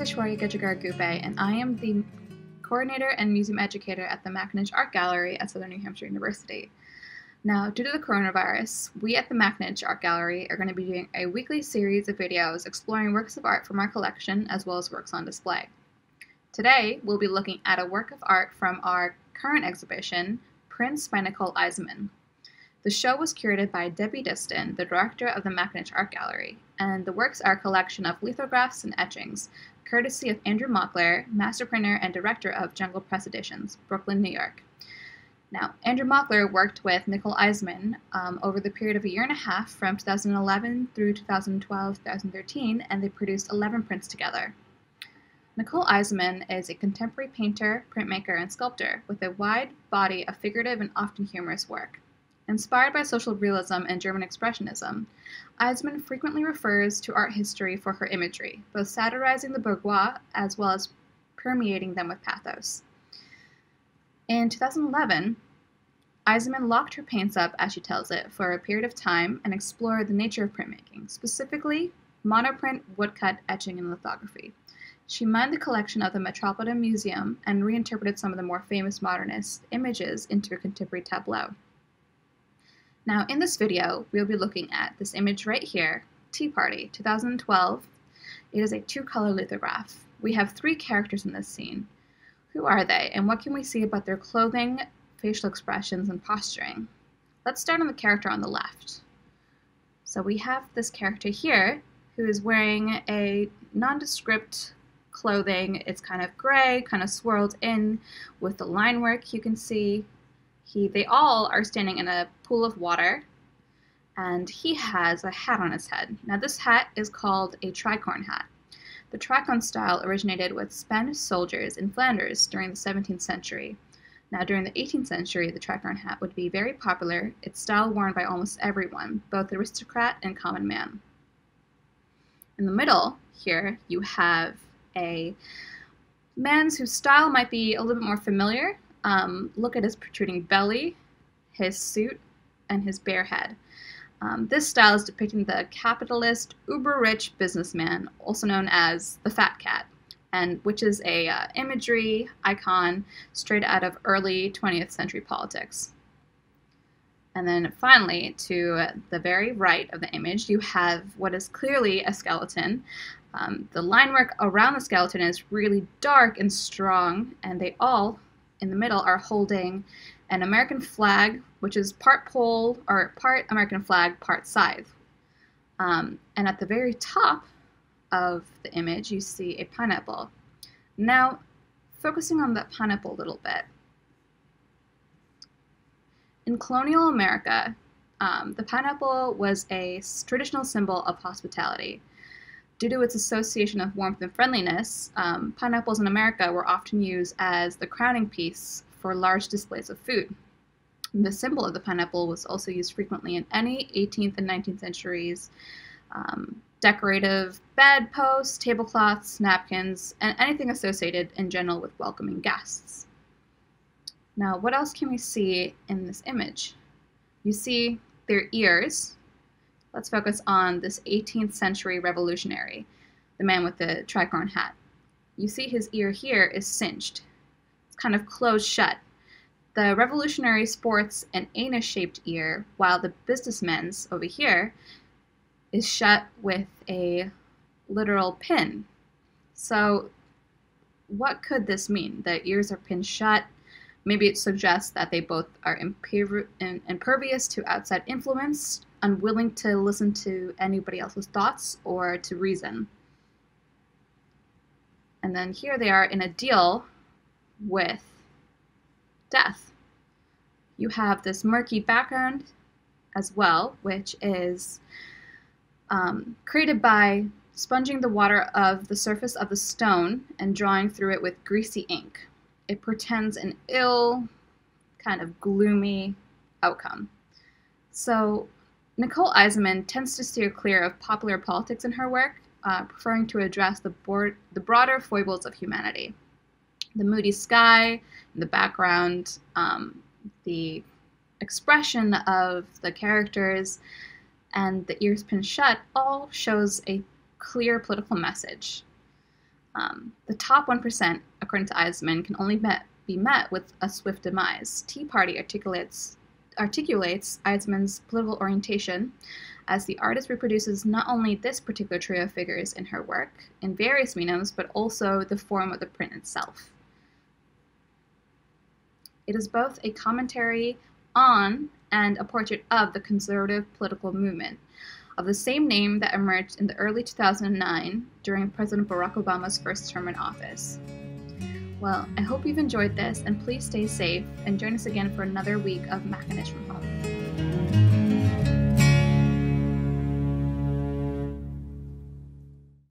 is Aishwarya Gejagaraguppe, and I am the coordinator and museum educator at the McIninch Art Gallery at Southern New Hampshire University. Now, due to the coronavirus, we at the McIninch Art Gallery are going to be doing a weekly series of videos exploring works of art from our collection as well as works on display. Today, we'll be looking at a work of art from our current exhibition, Prints by Nicole Eisenman. The show was curated by Debbie Diston, the director of the McIninch Art Gallery, and the works are a collection of lithographs and etchings, courtesy of Andrew Mockler, master printer and director of Jungle Press Editions, Brooklyn, New York. Now, Andrew Mockler worked with Nicole Eisenman um, over the period of a year and a half from 2011 through 2012 2013, and they produced 11 prints together. Nicole Eisenman is a contemporary painter, printmaker, and sculptor with a wide body of figurative and often humorous work. Inspired by social realism and German Expressionism, Eisenman frequently refers to art history for her imagery, both satirizing the bourgeois as well as permeating them with pathos. In 2011, Eisenman locked her paints up, as she tells it, for a period of time and explored the nature of printmaking, specifically monoprint, woodcut, etching, and lithography. She mined the collection of the Metropolitan Museum and reinterpreted some of the more famous modernist images into a contemporary tableau. Now in this video, we'll be looking at this image right here, Tea Party 2012. It is a two-color lithograph. We have three characters in this scene. Who are they, and what can we see about their clothing, facial expressions, and posturing? Let's start on the character on the left. So we have this character here who is wearing a nondescript clothing. It's kind of gray, kind of swirled in with the line work you can see he, they all are standing in a pool of water, and he has a hat on his head. Now, this hat is called a tricorn hat. The tricorn style originated with Spanish soldiers in Flanders during the 17th century. Now, during the 18th century, the tricorn hat would be very popular, its style worn by almost everyone, both aristocrat and common man. In the middle here, you have a man whose style might be a little bit more familiar, um, look at his protruding belly, his suit, and his bare head. Um, this style is depicting the capitalist, uber-rich businessman, also known as the Fat Cat, and which is a uh, imagery icon straight out of early 20th century politics. And then finally, to the very right of the image, you have what is clearly a skeleton. Um, the line work around the skeleton is really dark and strong, and they all in the middle are holding an American flag, which is part pole or part American flag, part scythe. Um, and at the very top of the image, you see a pineapple. Now, focusing on that pineapple a little bit. In colonial America, um, the pineapple was a traditional symbol of hospitality. Due to its association of warmth and friendliness, um, pineapples in America were often used as the crowning piece for large displays of food. The symbol of the pineapple was also used frequently in any 18th and 19th centuries um, decorative bedposts, tablecloths, napkins, and anything associated in general with welcoming guests. Now, what else can we see in this image? You see their ears, Let's focus on this 18th century revolutionary, the man with the tricorn hat. You see his ear here is cinched. It's kind of closed shut. The revolutionary sports an anus-shaped ear, while the businessman's over here is shut with a literal pin. So what could this mean? The ears are pinned shut. Maybe it suggests that they both are impervious to outside influence unwilling to listen to anybody else's thoughts or to reason. And then here they are in a deal with death. You have this murky background as well, which is um, created by sponging the water of the surface of the stone and drawing through it with greasy ink. It portends an ill, kind of gloomy outcome. So Nicole Eisenman tends to steer clear of popular politics in her work, uh, preferring to address the, board, the, broader foibles of humanity. The moody sky, in the background, um, the expression of the characters, and the ears pinned shut all shows a clear political message. Um, the top 1%, according to Eisenman, can only met, be met with a swift demise. Tea Party articulates, articulates Eisenman's political orientation as the artist reproduces not only this particular trio of figures in her work in various mediums, but also the form of the print itself. It is both a commentary on and a portrait of the conservative political movement of the same name that emerged in the early 2009 during President Barack Obama's first term in office. Well, I hope you've enjoyed this and please stay safe and join us again for another week of McIninch from Home.